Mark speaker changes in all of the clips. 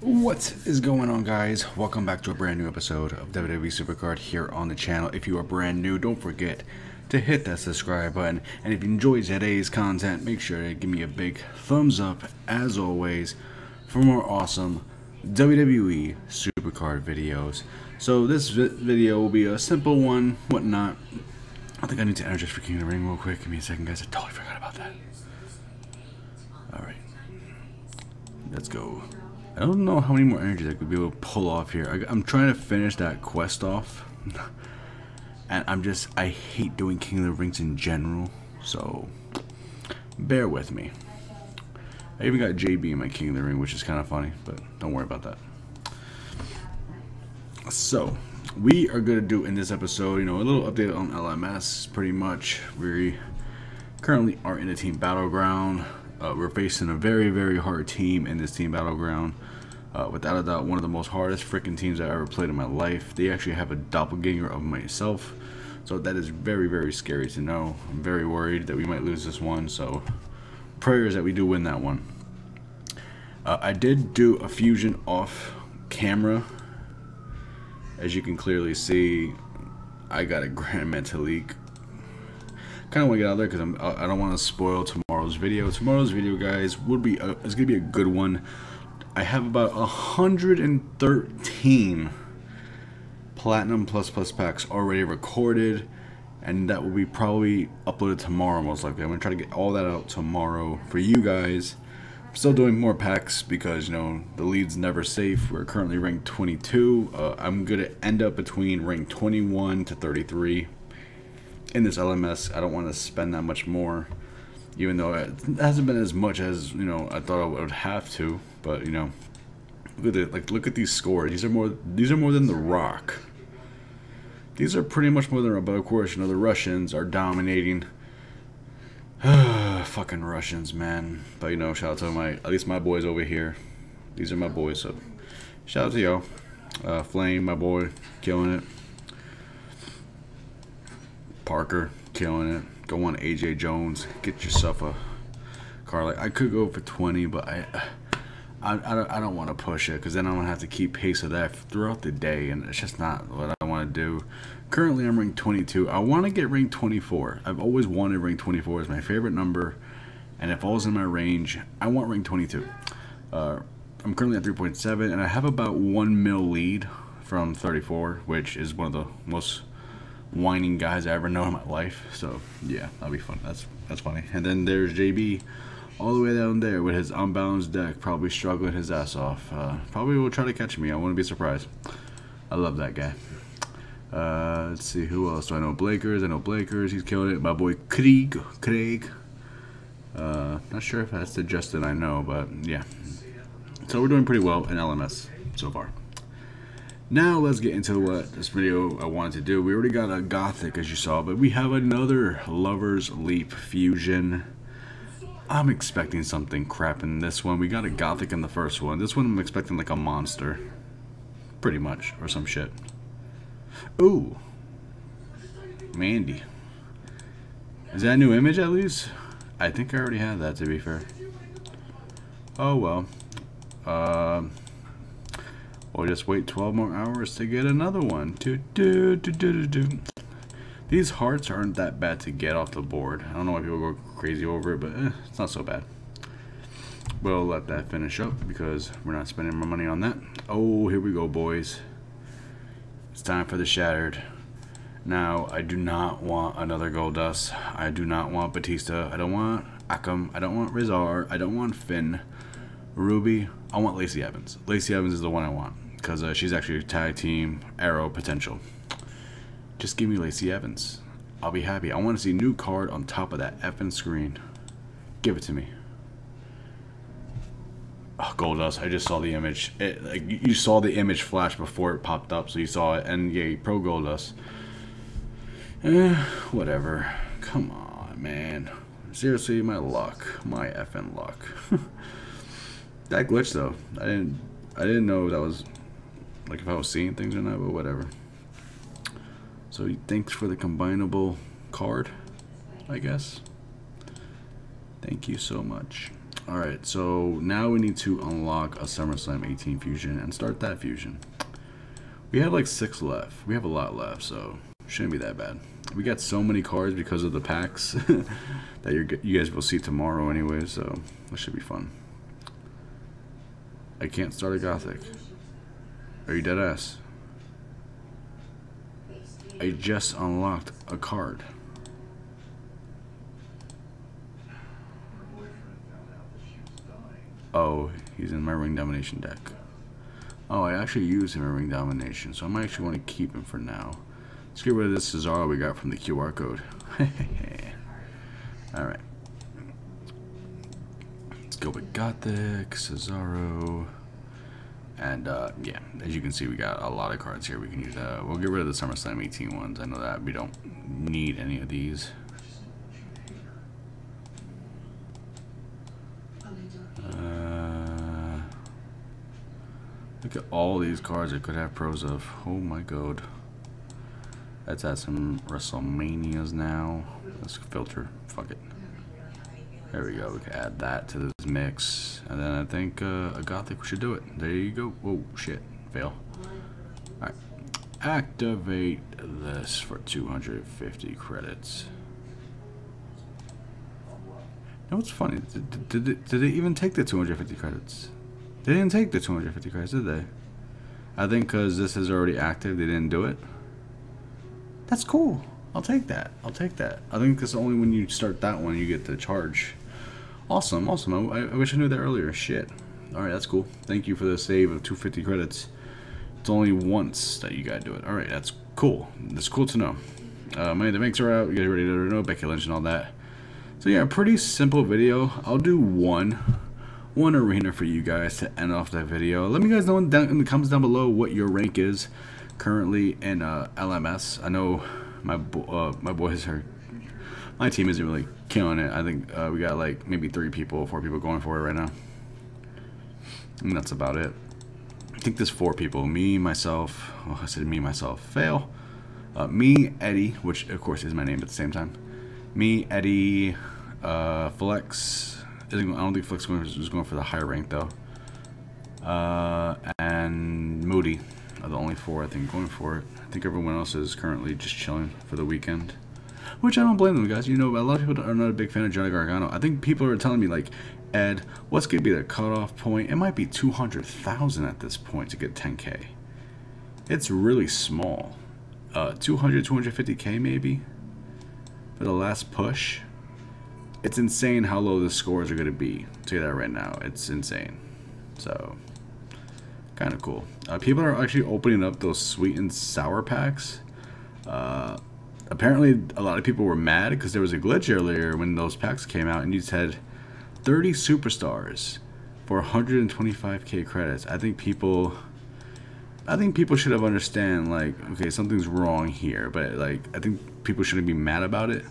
Speaker 1: What is going on guys? Welcome back to a brand new episode of WWE Supercard here on the channel. If you are brand new, don't forget to hit that subscribe button. And if you enjoyed today's content, make sure to give me a big thumbs up as always for more awesome WWE Supercard videos. So this vi video will be a simple one, whatnot. I think I need to just for King of the Ring real quick. Give me a second guys, I totally forgot about that. Alright. Let's go. I don't know how many more energies I could be able to pull off here. I, am trying to finish that quest off. and I'm just, I hate doing King of the Rings in general. So, bear with me. I even got JB in my King of the Ring, which is kind of funny, but don't worry about that. So, we are going to do in this episode, you know, a little update on LMS, pretty much. We currently are in a team battleground. Uh, we're facing a very, very hard team in this team battleground. Uh, without a doubt, one of the most hardest freaking teams I ever played in my life. They actually have a doppelganger of myself. So that is very, very scary to know. I'm very worried that we might lose this one. So prayers that we do win that one. Uh, I did do a fusion off camera. As you can clearly see, I got a Grand Metalik kind of want to get out there because I'm I don't want to spoil tomorrow's video. Tomorrow's video, guys, would be a, it's gonna be a good one. I have about 113 platinum plus plus packs already recorded, and that will be probably uploaded tomorrow most likely. I'm gonna try to get all that out tomorrow for you guys. I'm still doing more packs because you know the lead's never safe. We're currently ranked 22. Uh, I'm gonna end up between rank 21 to 33 in this LMS, I don't want to spend that much more, even though it hasn't been as much as you know I thought I would have to. But you know, look at it, like look at these scores. These are more. These are more than The Rock. These are pretty much more than. But of course, you know the Russians are dominating. Fucking Russians, man. But you know, shout out to my at least my boys over here. These are my boys. So shout out to y'all. Uh, Flame, my boy, killing it. Parker killing it. Go on AJ Jones. Get yourself a car. Like I could go for 20, but I I, I don't, I don't want to push it because then I'm gonna have to keep pace of that throughout the day, and it's just not what I want to do. Currently, I'm ranked 22. I want to get ranked 24. I've always wanted rank 24 is my favorite number, and if it falls in my range. I want rank 22. Uh, I'm currently at 3.7, and I have about one mil lead from 34, which is one of the most whining guys I ever know in my life. So yeah, that'll be fun. That's that's funny. And then there's JB all the way down there with his unbalanced deck, probably struggling his ass off. Uh, probably will try to catch me. I wouldn't be surprised. I love that guy. Uh, let's see who else do I know. Blakers. I know Blakers. He's killing it. My boy Krieg. Craig. Uh, not sure if that's the Justin I know, but yeah. So we're doing pretty well in LMS so far. Now let's get into what this video I wanted to do. We already got a Gothic as you saw, but we have another Lover's Leap Fusion. I'm expecting something crap in this one. We got a Gothic in the first one. This one I'm expecting like a monster. Pretty much, or some shit. Ooh. Mandy. Is that a new image at least? I think I already had that to be fair. Oh well. Um... Uh, or just wait 12 more hours to get another one. Do, do, do, do, do, do. These hearts aren't that bad to get off the board. I don't know why people go crazy over it, but eh, it's not so bad. We'll let that finish up because we're not spending my money on that. Oh, here we go, boys. It's time for the Shattered. Now, I do not want another Goldust. I do not want Batista. I don't want Akam. I don't want Rezar. I don't want Finn. Ruby. I want Lacey Evans. Lacey Evans is the one I want because uh, she's actually a tag team arrow potential. Just give me Lacey Evans. I'll be happy. I want to see new card on top of that effing screen. Give it to me. Oh, Goldust. I just saw the image. It, like, you saw the image flash before it popped up, so you saw it. And yeah, Pro Goldust. Eh, whatever. Come on, man. Seriously, my luck. My effing luck. that glitch though. I didn't. I didn't know that was like if I was seeing things or not, but whatever. So thanks for the combinable card, I guess. Thank you so much. Alright, so now we need to unlock a SummerSlam 18 fusion and start that fusion. We have like six left. We have a lot left, so shouldn't be that bad. We got so many cards because of the packs that you you guys will see tomorrow anyway, so that should be fun. I can't start a Gothic. Are you dead ass? I just unlocked a card. Oh, he's in my ring domination deck. Oh, I actually used him in ring domination, so I might actually want to keep him for now. Let's get rid of this Cesaro we got from the QR code. Alright. Let's go with Gothic, Cesaro. And uh, yeah, as you can see, we got a lot of cards here we can use. Uh, we'll get rid of the SummerSlam 18 ones. I know that we don't need any of these. Look at all these cards I could have pros of. Oh my god. Let's add some WrestleManias now. Let's filter. Fuck it. There we go. We can add that to this mix. And then I think uh, a Gothic should do it. There you go. Oh, shit. Fail. Alright. Activate this for 250 credits. You know what's funny? Did, did, did, did they even take the 250 credits? They didn't take the 250 credits, did they? I think because this is already active, they didn't do it. That's cool. I'll take that. I'll take that. I think it's only when you start that one you get the charge. Awesome, awesome. I, I wish I knew that earlier. Shit. Alright, that's cool. Thank you for the save of 250 credits. It's only once that you gotta do it. Alright, that's cool. That's cool to know. Uh, my the banks are out. You guys ready to know Becky Lynch and all that. So yeah, pretty simple video. I'll do one one arena for you guys to end off that video. Let me guys know in, in the comments down below what your rank is currently in uh, LMS. I know my bo uh, my boys are my team isn't really killing it. I think uh, we got like maybe three people, four people going for it right now, and that's about it. I think there's four people. Me, myself. Well, I said me, myself. Fail. Uh, me, Eddie, which of course is my name at the same time. Me, Eddie, uh, Flex, I don't think Flex was going for the higher rank though. Uh, and Moody are the only four I think going for it. I think everyone else is currently just chilling for the weekend. Which I don't blame them, guys. You know, a lot of people are not a big fan of Johnny Gargano. I think people are telling me, like, Ed, what's going to be the cutoff point? It might be 200,000 at this point to get 10K. It's really small. Uh, 200, 250K maybe for the last push it's insane how low the scores are going to be. Tell you that right now. It's insane. So, kind of cool. Uh, people are actually opening up those sweet and sour packs. Uh, apparently, a lot of people were mad because there was a glitch earlier when those packs came out, and you had 30 superstars for 125k credits. I think people. I think people should have understand like okay something's wrong here, but like I think people shouldn't be mad about it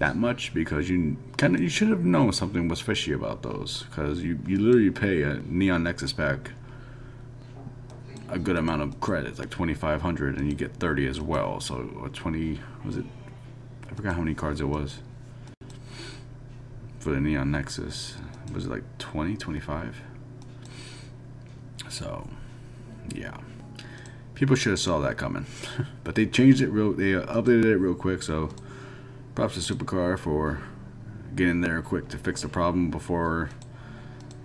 Speaker 1: that much because you kind of you should have known something was fishy about those because you you literally pay a Neon Nexus pack a good amount of credits like 2500 and you get 30 as well. So 20 was it I forgot how many cards it was. For the Neon Nexus was it like 20 25 so yeah. People should have saw that coming. But they changed it real they updated it real quick so Props to Supercar for getting there quick to fix the problem before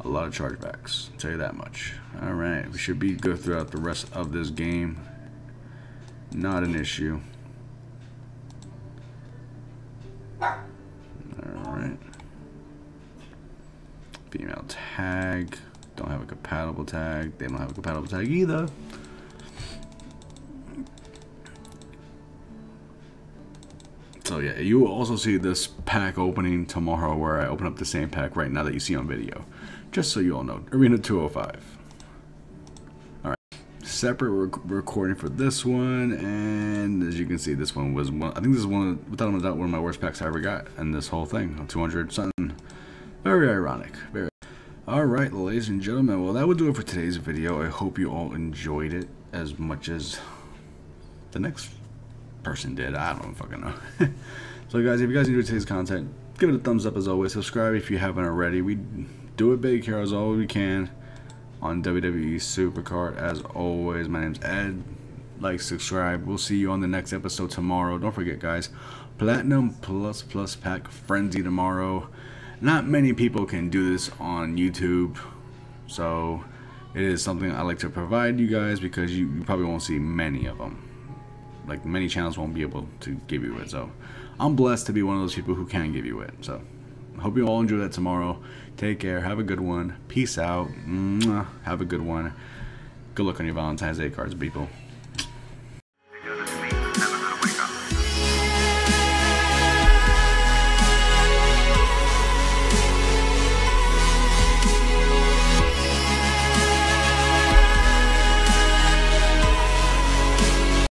Speaker 1: a lot of chargebacks. I'll tell you that much. Alright, we should be good throughout the rest of this game. Not an issue. Alright. Female tag. Don't have a compatible tag. They don't have a compatible tag either. So yeah, you will also see this pack opening tomorrow where I open up the same pack right now that you see on video. Just so you all know, Arena 205. Alright, separate rec recording for this one, and as you can see, this one was one, I think this is one, without a doubt, one of my worst packs I ever got, and this whole thing, 200 something. Very ironic, very Alright, ladies and gentlemen, well that would do it for today's video. I hope you all enjoyed it as much as the next person did. I don't fucking know. so guys, if you guys enjoyed today's content, give it a thumbs up as always. Subscribe if you haven't already. We do it big here as always we can on WWE Supercard. As always, my name's Ed. Like, subscribe. We'll see you on the next episode tomorrow. Don't forget, guys, Platinum Plus Plus Pack Frenzy tomorrow. Not many people can do this on YouTube, so it is something I like to provide you guys because you, you probably won't see many of them. Like, many channels won't be able to give you it, so I'm blessed to be one of those people who can give you it, so hope you all enjoy that tomorrow. Take care. Have a good one. Peace out. Have a good one. Good luck on your Valentine's Day cards, people.